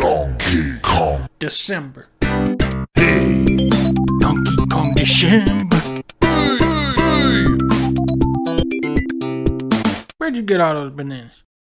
Donkey Kong. December. Hey, Donkey Kong December. hey, hey. Where'd you get all those bananas?